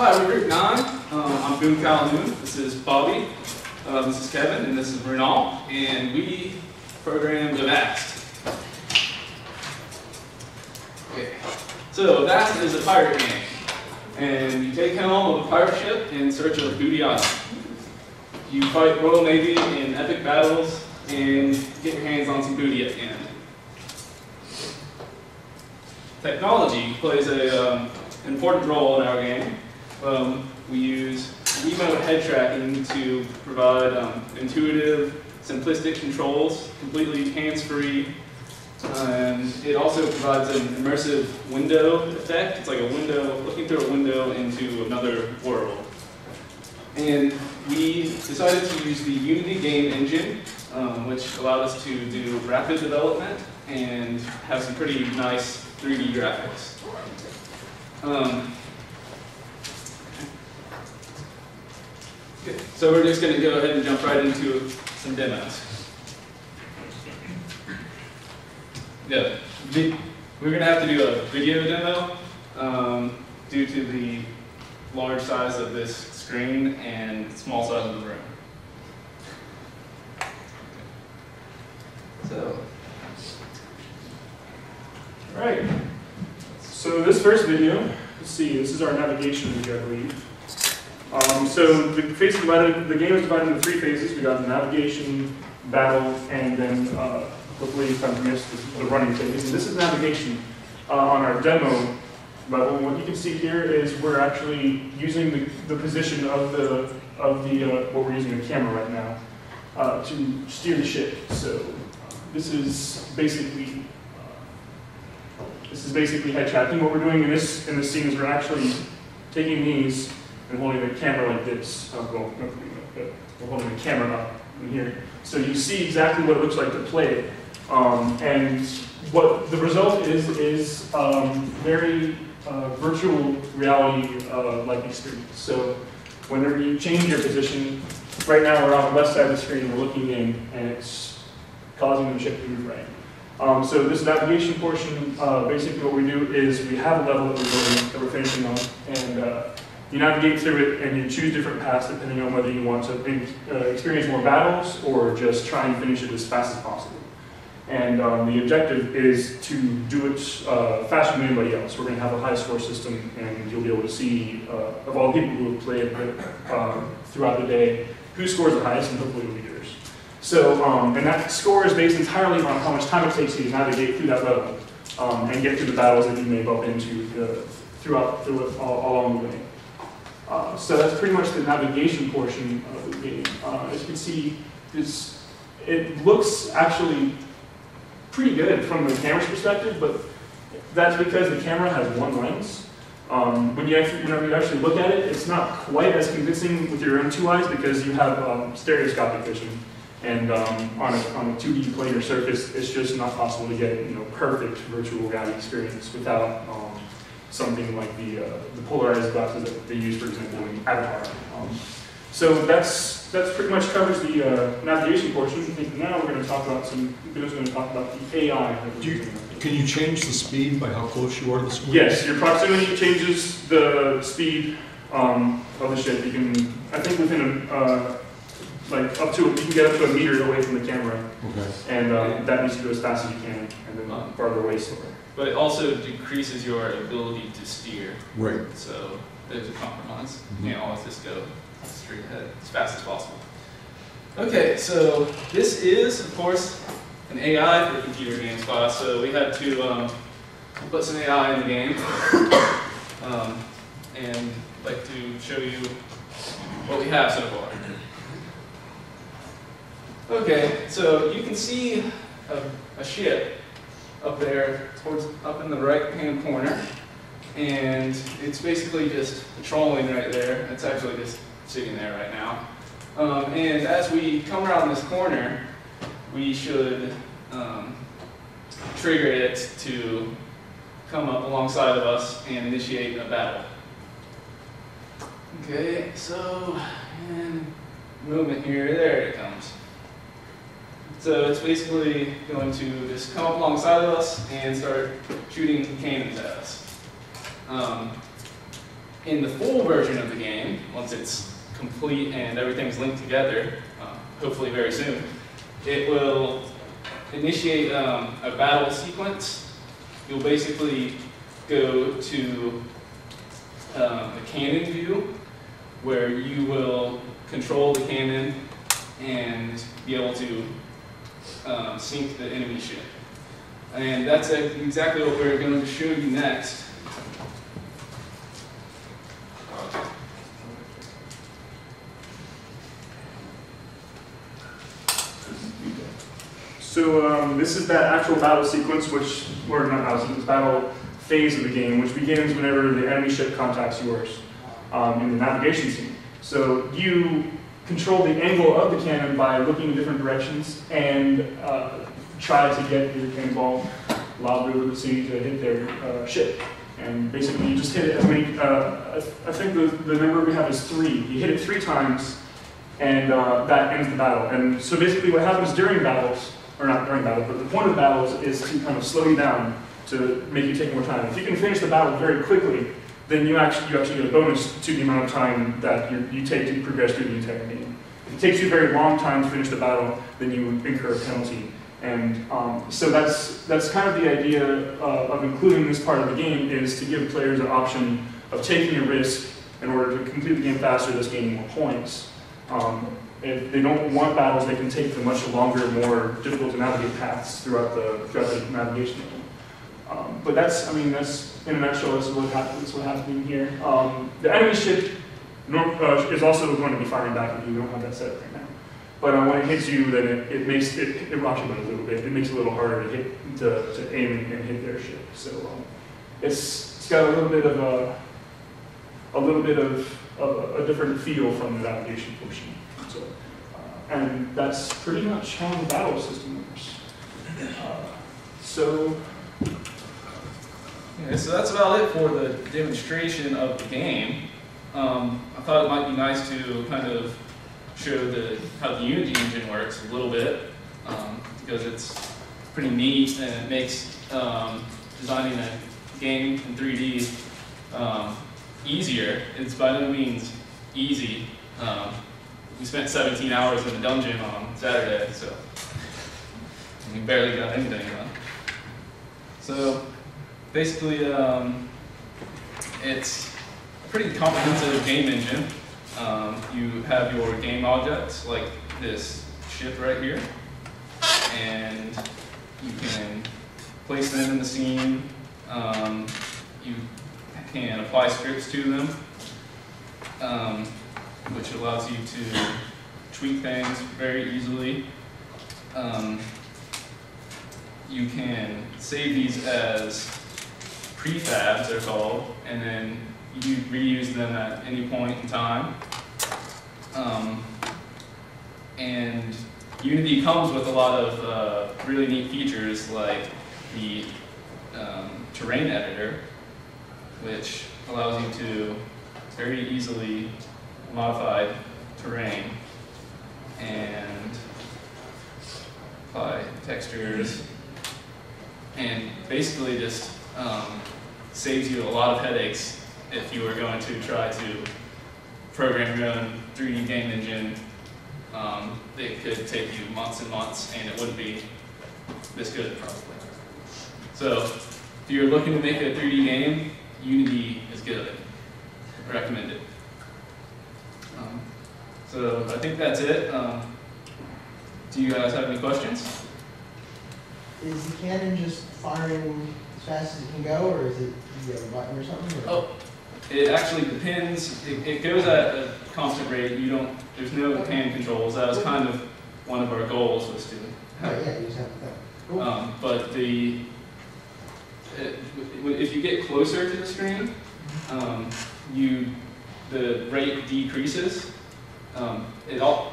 Hi, we're Group 9. Um, I'm Boone Calhoun. This is Bobby. Uh, this is Kevin. And this is Renal. And we programmed Avast. Okay. So Avast is a pirate game. And you take helm of a pirate ship in search of Booty Island. You fight Royal Navy in epic battles and get your hands on some booty at the end. Technology plays an um, important role in our game. Um, we use Wiimote head tracking to provide um, intuitive, simplistic controls, completely hands-free. And it also provides an immersive window effect. It's like a window, looking through a window into another world. And we decided to use the Unity game engine, um, which allowed us to do rapid development and have some pretty nice 3D graphics. Um, okay, so we're just going to go ahead and jump right into some demos. Yeah, we're going to have to do a video demo um, due to the large size of this screen and small size of the room. So, All right. So this first video, let's see, this is our navigation video, I believe. Um, so the, phase divided, the game is divided into three phases. We got the navigation, battle, and then uh, hopefully kind of missed the, running phase. And this is navigation uh, on our demo level. What you can see here is we're actually using the, the position of the of the uh, what we're using the camera right now uh, to steer the ship. So this is basically this is basically head tracking. What we're doing in this in this scene is we're actually taking these and holding the camera like this. Oh, no, no, we're holding the camera up in here. So you see exactly what it looks like to play. Um, and what the result is is um, very uh, virtual reality uh, like experience. So whenever you change your position, right now we're on the left side of the screen, we're looking in, and it's causing the ship to move right. Um, so this navigation portion, uh, basically what we do is we have a level that we're building, that we're finishing on, and uh, you navigate through it and you choose different paths depending on whether you want to uh, experience more battles or just try and finish it as fast as possible. And um, the objective is to do it uh, faster than anybody else. We're going to have a high score system and you'll be able to see, uh, of all the people who have played uh, throughout the day, who scores the highest and hopefully it'll be yours. So, um, and that score is based entirely on how much time it takes you to navigate through that level um, and get through the battles that you may bump into uh, throughout through all along the way. Uh, so that's pretty much the navigation portion of the game. Uh, as you can see, this, it looks actually pretty good from the camera's perspective, but that's because the camera has one lens. Um, when you actually, whenever you actually look at it, it's not quite as convincing with your own two eyes because you have um, stereoscopic vision. And um, on, a, on a 2D planar surface, it's just not possible to get you know perfect virtual reality experience without um, something like the, uh, the polarized glasses that they use, for example, in Avatar. Um, so that's that's pretty much covers the uh, navigation portion. I think now we're going to talk about some. Bill's going to talk about the AI. Do you- Can you change the speed by how close you are to the screen? Yes, your proximity changes the speed um, of the ship. You can, I think, within a uh, like up to you can get up to a meter away from the camera, Okay. and um, that means you go as fast as you can, and then Um, farther away slower. but it also decreases your ability to steer. Right. So there's a compromise. Mhm. You can't always just go straight ahead as fast as possible. Okay, so this is, of course, an AI for computer games class. So we had to um, put some AI in the game. Um, and I'd like to show you what we have so far. Okay, so you can see a, a ship up there towards up in the right hand corner and it's basically just patrolling right there. It's actually just sitting there right now. Um, and as we come around this corner, we should um, trigger it to come up alongside of us and initiate a battle. Okay, so, and movement here, there it comes. So it's basically going to just come up alongside of us and start shooting cannons at us. Um, in the full version of the game, once it's complete and everything's linked together, uh, hopefully very soon, it will initiate um, a battle sequence. You'll basically go to um, a cannon view where you will control the cannon and be able to um, sink the enemy ship. And that's exactly what we're going to show you next. So um, this is that actual battle sequence, which, or not battle sequence, battle phase of the game, which begins whenever the enemy ship contacts yours um, in the navigation scene. So you control the angle of the cannon by looking in different directions and uh, try to get your cannonball lobbed over the sea to hit their uh, ship. And basically, you just hit it as many. Uh, I think the, the number we have is three. You hit it three times, and uh, that ends the battle. And so basically, what happens during battles, or not during battles, but the point of battles is to kind of slow you down to make you take more time. If you can finish the battle very quickly, then you actually you actually get a bonus to the amount of time that you, you take to progress through the entire game. If it takes you a very long time to finish the battle, then you incur a penalty. And um, so that's that's kind of the idea uh, of including this part of the game is to give players an option of taking a risk in order to complete the game faster, thus gaining more points. Um, if they don't want battles, they can take the much longer, more difficult to navigate paths throughout the throughout the navigation. Um, but that's, I mean, that's in a nutshell. That's what happens. That's what happening here. Um, the enemy ship uh, is also going to be firing back at you. Don't have that set up right now. But uh, when it hits you, then it, it makes it, it rocks you a little bit. It makes it a little harder to hit to, to aim and, and hit their ship. So um, it's it's got a little bit of a a little bit of, of a different feel from the navigation portion. So, uh, and that's pretty much how the battle system works. Uh, so Okay, so that's about it for the demonstration of the game. Um, I thought it might be nice to kind of show the, how the Unity engine works a little bit, um, because it's pretty neat and it makes um, designing a game in 3D um, easier. It's by no means easy. Um, we spent 17 hours in the dungeon on Saturday, so we barely got anything done. So basically, um, it's a pretty comprehensive game engine. Um, you have your game objects, like this ship right here, and you can place them in the scene. Um, you can apply scripts to them, um, which allows you to tweak things very easily. Um, you can save these as prefabs, they're called, and then you reuse them at any point in time. Um, and Unity comes with a lot of uh, really neat features like the um, terrain editor, which allows you to very easily modify terrain and apply textures and basically just um, saves you a lot of headaches if you were going to try to program your own 3D game engine. Um, it could take you months and months, and it wouldn't be this good probably. So, if you're looking to make a 3D game, Unity is good. I recommend it. Um, so I think that's it. Um, do you guys have any questions? Is the cannon just firing as fast as it can go, or is it, you have a button or something? or- Oh, it actually depends. It, it goes at a constant rate. You don't. There's no hand controls. That was kind of one of our goals was to. Oh, yeah, you just have to go. Cool. Um, but the it, if you get closer to the screen, um, you the rate decreases. Um, it all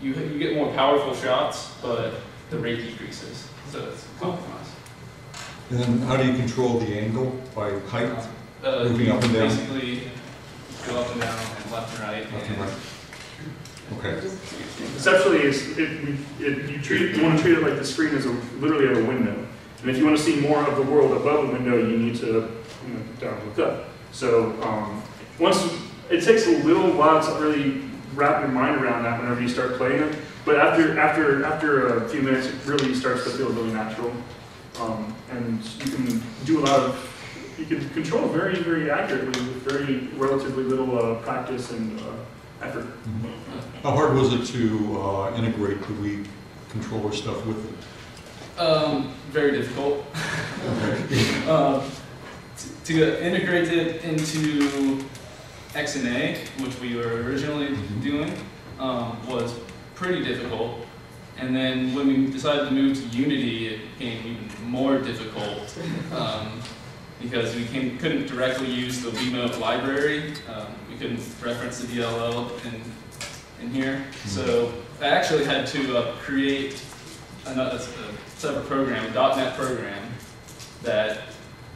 you you get more powerful shots, but the rate decreases. So it's a compromise. And then how do you control the angle? By height? Uh, Moving up and down. Basically, go up and down and left and right. Left and right. Okay. Conceptually, it's, it, it, you treat you want to treat it like the screen is a, literally a window. And if you want to see more of the world above the window, you need to you know, down look up. So um, once, it takes a little while to really wrap your mind around that whenever you start playing it. But after, after, after a few minutes, it really starts to feel really natural. Um, and you can do a lot of, you can control very, very accurately with very relatively little uh, practice and uh, effort. How hard was it to uh, integrate the Wii controller stuff with it? Um, very difficult. Okay. Um, to, to integrate it into XNA, which we were originally Mhm. doing, um, was pretty difficult. And then when we decided to move to Unity, it became even more difficult um, because we can, couldn't directly use the Wiimote library. Um, we couldn't reference the DLL in, in here. So I actually had to uh, create another a separate program, a .NET program, that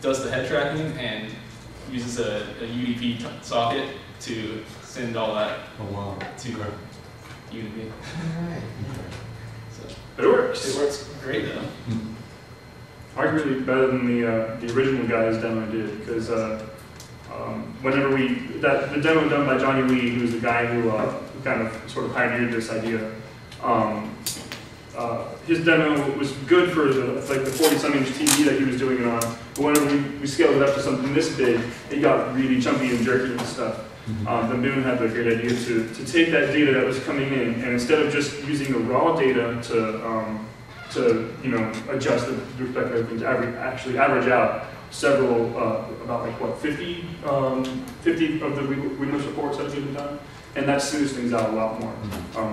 does the head tracking and uses a, a UDP socket to send all that Oh, wow. to Okay. Unity. Alright. So But it works. it works great though. arguably better than the uh, the original guy's demo did because uh, um, whenever we that the demo done by Johnny Lee, who's the guy who, uh, kind of sort of pioneered this idea. Um, uh, his demo was good for the like the 40 some inch TV that he was doing it on, but whenever we, we scaled it up to something this big, it got really chunky and jerky and stuff. Um, then Boone had the great idea to, to take that data that was coming in, and instead of just using the raw data to, um, to you know, adjust the respective things, average, actually average out several, uh, about like what, 50, um, 50 of the Win- Windows reports at a given time, and that smooths things out a lot more.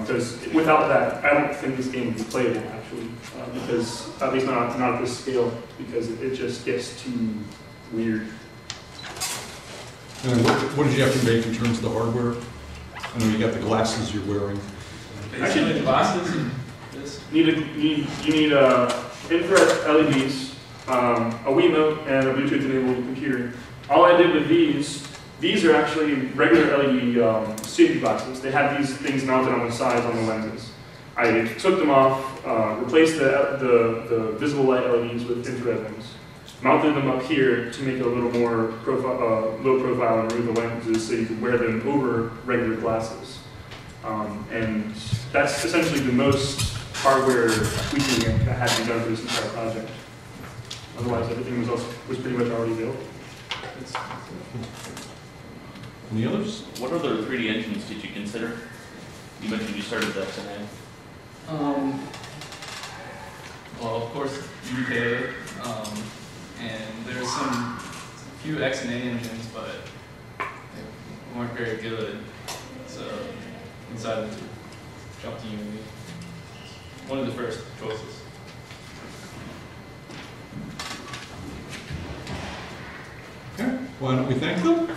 Because without that, I don't think this game would be playable actually, uh, because at least not not at this scale, because it, it just gets too weird. And then what, what did you have to make in terms of the hardware? I know you got the glasses you're wearing. Basically, the glasses and this. Need a, need, you need uh, infrared LEDs, um, a Wiimote, and a Bluetooth-enabled computer. All I did with these, these are actually regular LED um, safety glasses. They have these things mounted on the sides on the lenses. I took them off, uh, replaced the, the, the visible light LEDs with infrared ones, mounted them up here to make it a little more profile, uh, low profile and remove the lenses so you can wear them over regular glasses. Um, and that's essentially the most hardware tweaking that had to be done for this entire project. Otherwise, everything was also, was pretty much already built. Any others? What other 3D engines did you consider? You mentioned you started that today. Um, well, of course, UK, and there's some few XNA engines, but they weren't very good. So decided to jump to Unity. One of the first choices. Okay, why don't we thank them?